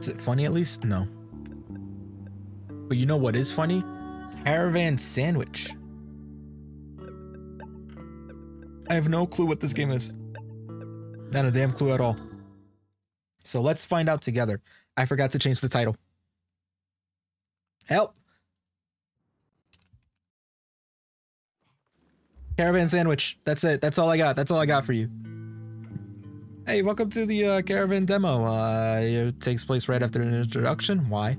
Is it funny at least? No. But you know what is funny? Caravan SandWitch. I have no clue what this game is. Not a damn clue at all. So let's find out together. I forgot to change the title. Help! Caravan SandWitch. That's it. That's all I got. That's all I got for you. Hey, welcome to the uh, Caravan demo. Uh, it takes place right after an introduction. Why?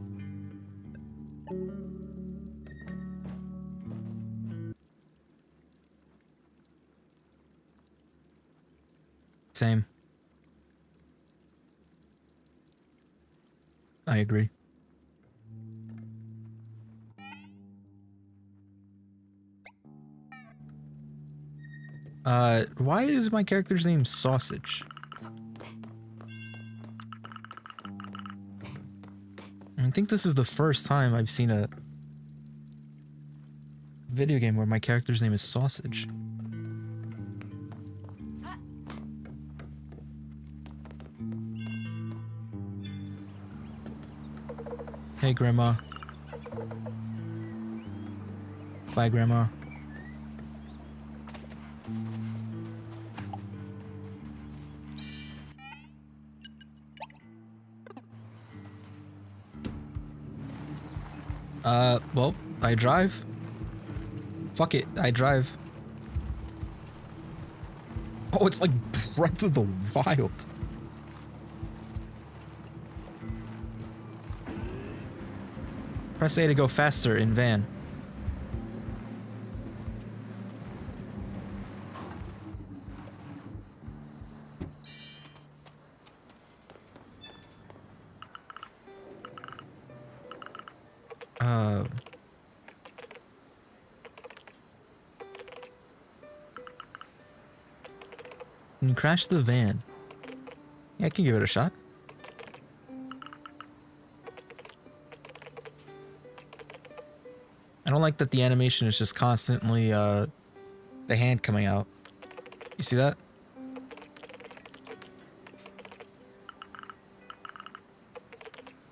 Same. I agree. Uh, why is my character's name Sausage? Think this is the first time I've seen a video game where my character's name is Sausage. Hey, Grandma. Bye, Grandma. Uh, well, I drive. Fuck it, I drive. Oh, it's like Breath of the Wild. Press A to go faster in van. You crash the van? Yeah, I can give it a shot. I don't like that the animation is just constantly, uh, the hand coming out. You see that?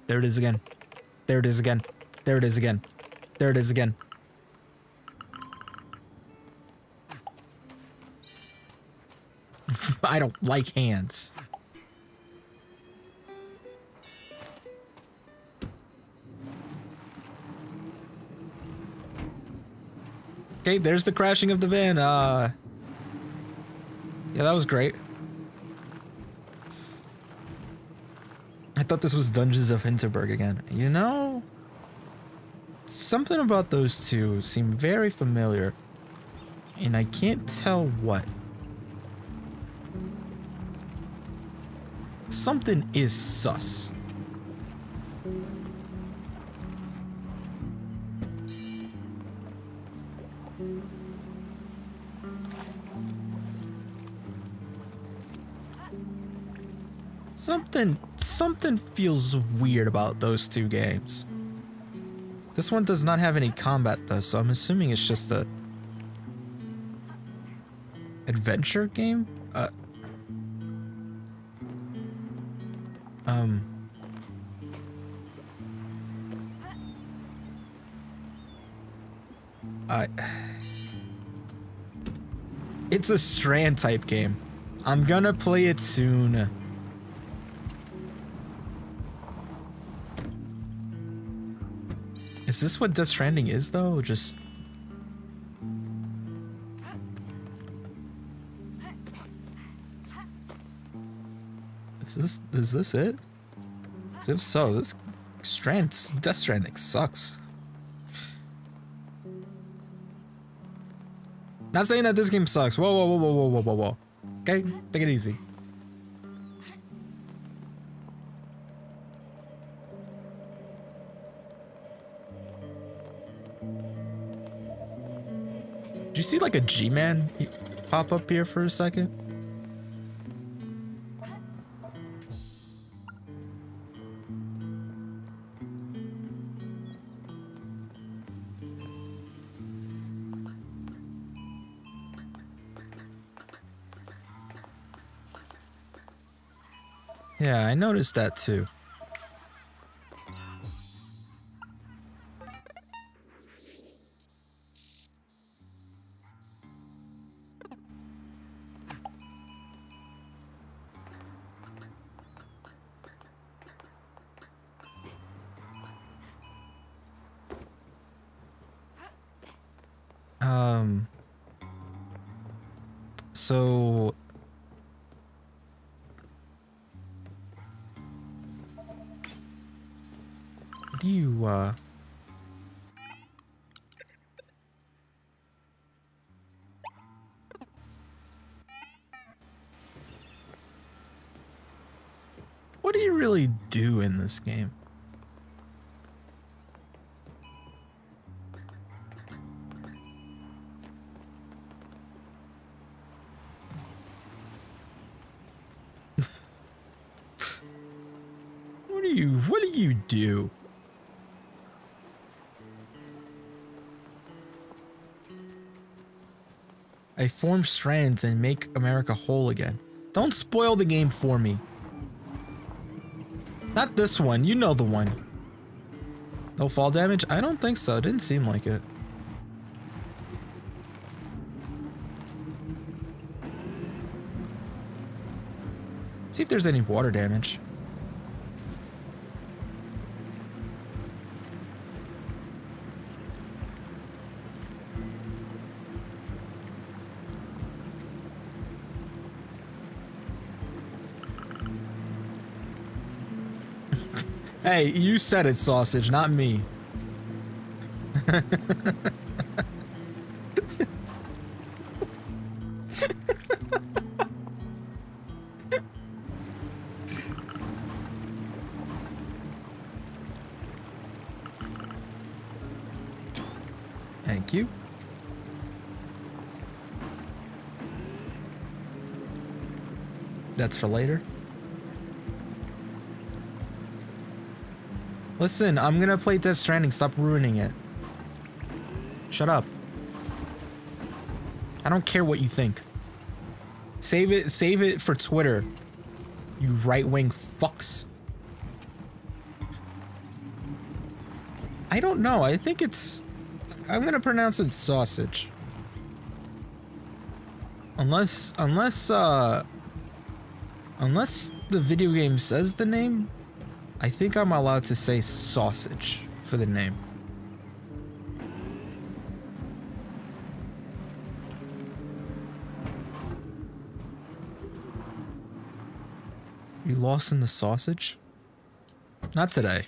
There it is again. There it is again. There it is again. There it is again. I don't like hands. Okay, there's the crashing of the van. Uh, yeah, that was great. I thought this was Dungeons of Hinterberg again. You know, something about those two seem very familiar, and I can't tell what. Something is sus. Something, something feels weird about those two games. This one does not have any combat though, so I'm assuming it's just a adventure game? Uh, um, I, it's a strand type game. I'm gonna play it soon. Is this what Death Stranding is, though? Just... Is this, is this it? If so, this Strand, Death Stranding sucks. Not saying that this game sucks. Whoa, whoa, whoa, whoa, whoa, whoa, whoa, whoa. Okay, take it easy. Do you see like a G-Man pop up here for a second? I noticed that too. Um, so What do you, uh. What do you really do in this game? what do you what do you do? I form strands and make America whole again. Don't spoil the game for me. Not this one. You know the one. No fall damage? I don't think so. Didn't seem like it. See if there's any water damage. Hey, you said it, sausage, not me. Thank you. That's for later. Listen, I'm gonna play Death Stranding. Stop ruining it. Shut up. I don't care what you think. Save it. Save it for Twitter. You right-wing fucks. I don't know. I think it's. I'm gonna pronounce it sausage. Unless, unless, uh, unless the video game says the name, I think I'm allowed to say sausage for the name. You lost in the sausage? Not today.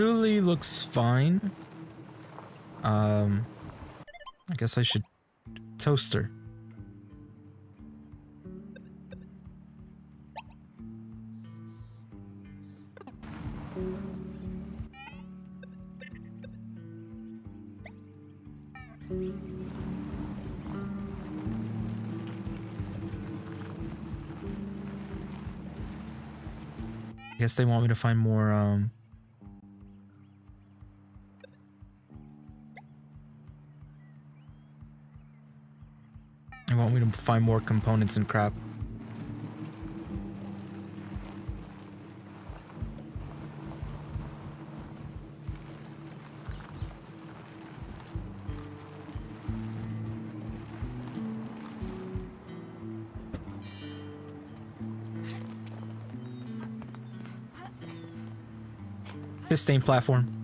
Visually looks fine. Um. I guess I should toaster. I guess they want me to find more, um... find more components and crap. Pistain platform.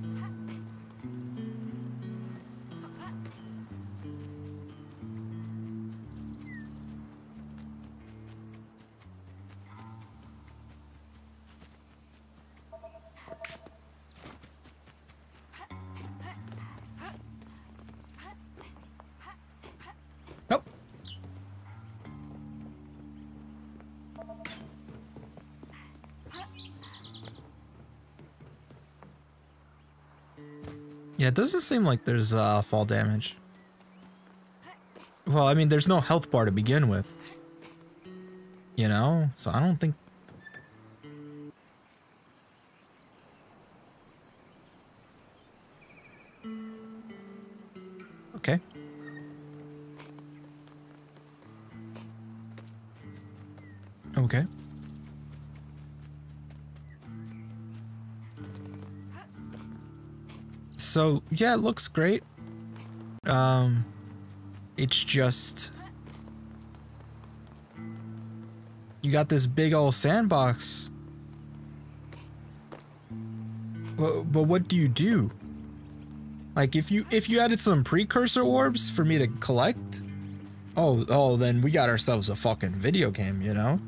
Yeah, it doesn't seem like there's uh, fall damage. Well, I mean, there's no health bar to begin with. You know? So I don't think... Okay. Okay. So yeah, it looks great. Um, it's just you got this big old sandbox. But, but what do you do? Like if you if you added some precursor orbs for me to collect, oh oh then we got ourselves a fucking video game, you know?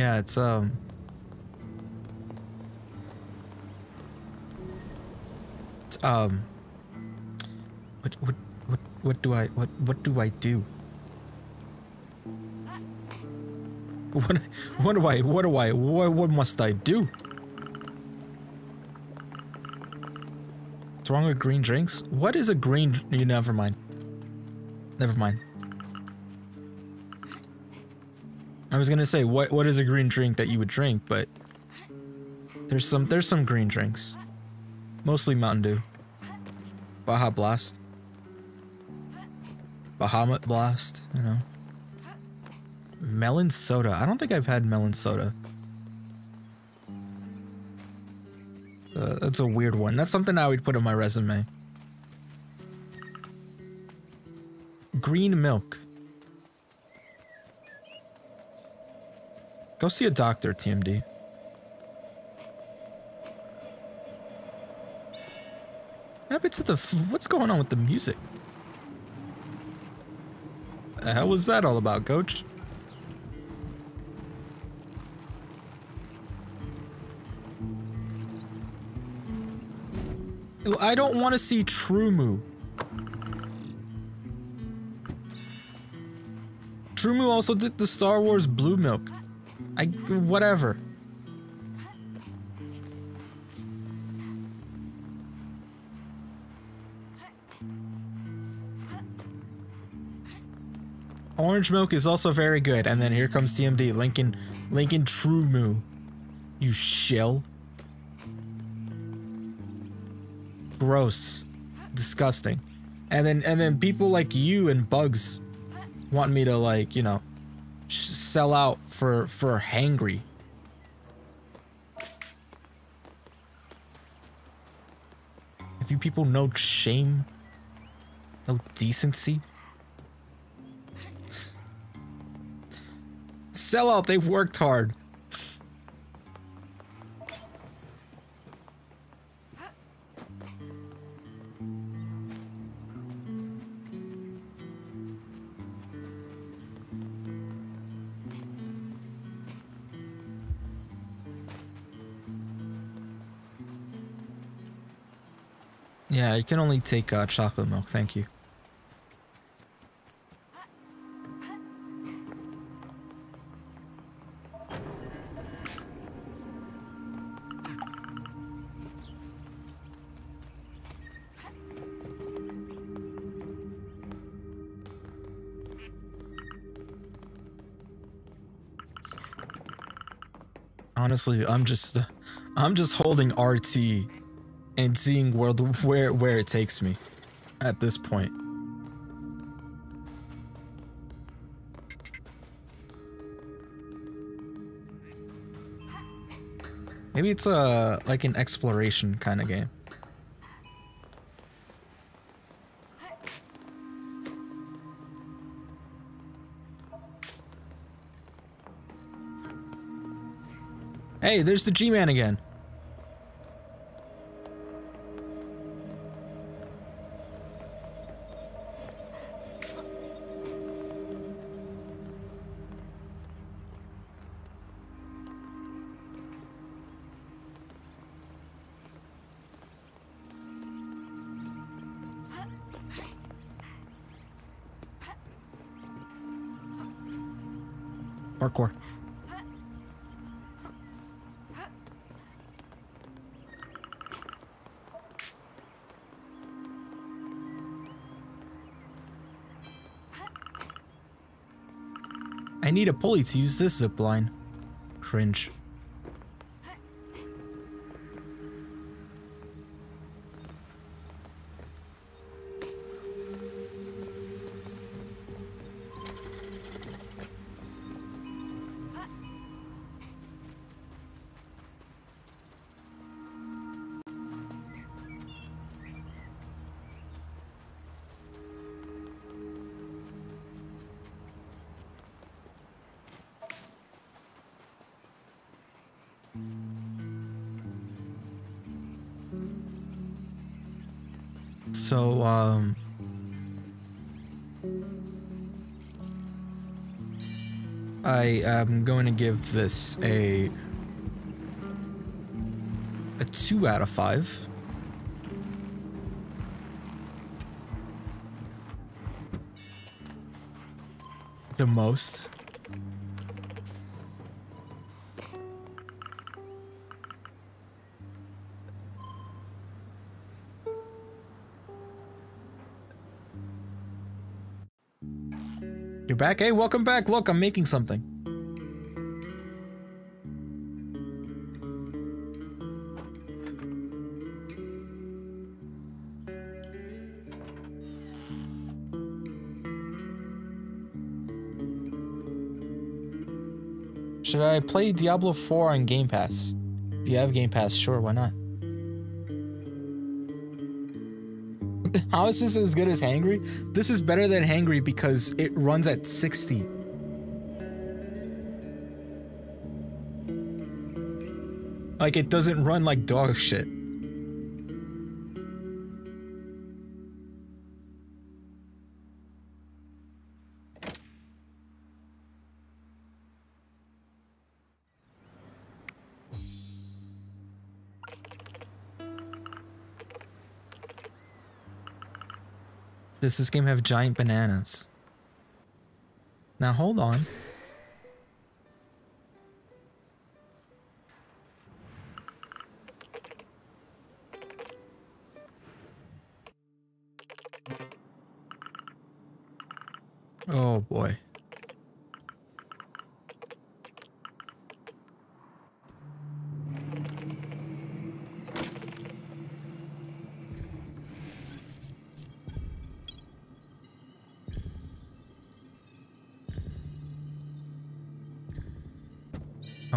Yeah, it's um it's, um what what what what do I what what do I do? What what do I what do I what, what must I do? What's wrong with green drinks? What is a green you never mind. Never mind. I was gonna say what what is a green drink that you would drink, but there's some there's some green drinks. Mostly Mountain Dew. Baja Blast. Bahamut Blast, you know. Melon soda. I don't think I've had melon soda. Uh, that's a weird one. That's something I would put on my resume. Green milk. Go see a doctor, TMD. To the what's going on with the music? The hell was that all about, coach? I don't want to see TruMoo. TruMoo also did the Star Wars Blue Milk. I whatever. Orange milk is also very good, and then here comes TMD, Lincoln, Lincoln TruMoo. You shill. Gross. Disgusting. And then, and then people like you and Bugs want me to like, you know, sell out for for hangry. Have you people no shame? No decency? Sell out, they've worked hard. Yeah, you can only take uh, chocolate milk, thank you. Honestly, I'm just, I'm just holding RT and seeing where the where where it takes me at this point. Maybe it's a like an exploration kind of game. Hey, there's the G-Man again. Parkour. I need a pulley to use this zip line. Cringe. So, um... I am going to give this a... a 2 out of 5. The most. You're back? Hey, welcome back. Look, I'm making something. Should I play Diablo 4 on Game Pass? If you have Game Pass, sure, why not? How is this as good as Hangry? This is better than Hangry because it runs at 60. Like, it doesn't run like dog shit. Does this game have giant bananas? Now hold on.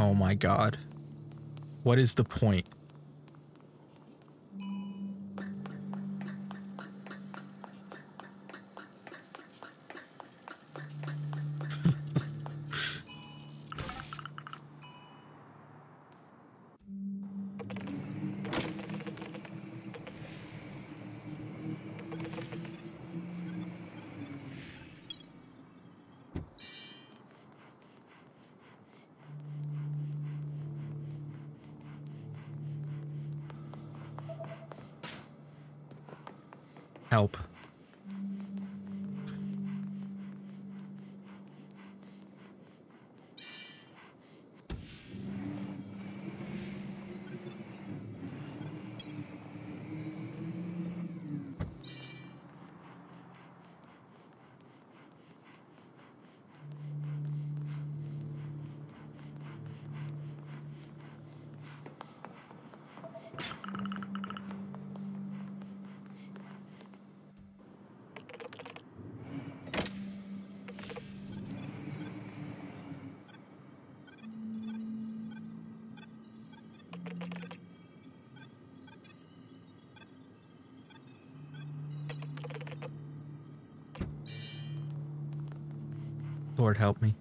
Oh my god. What is the point? Help. Lord help me.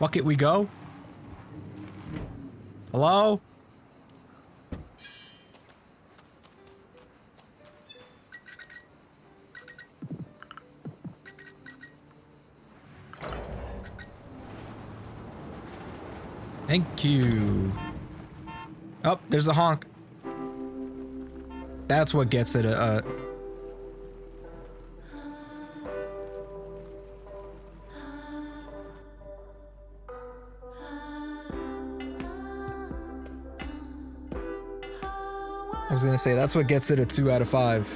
Fuck it, we go. Hello? Thank you. Oh, there's a honk. That's what gets it. Uh, was gonna say that's what gets it a two out of five.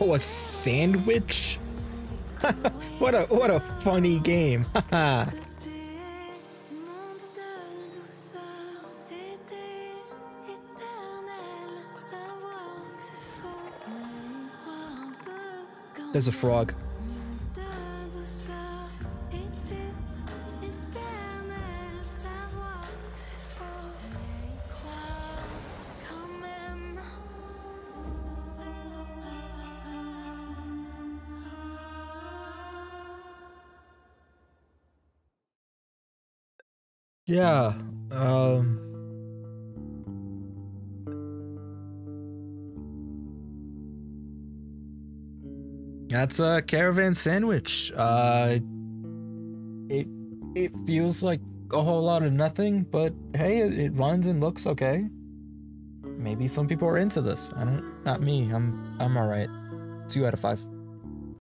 Oh, a sandwich? what a what a funny game. There's a frog. Yeah. Um That's a Caravan SandWitch. Uh it it feels like a whole lot of nothing, but hey, it, it runs and looks okay. Maybe some people are into this. I don't not me. I'm I'm all right. 2 out of 5.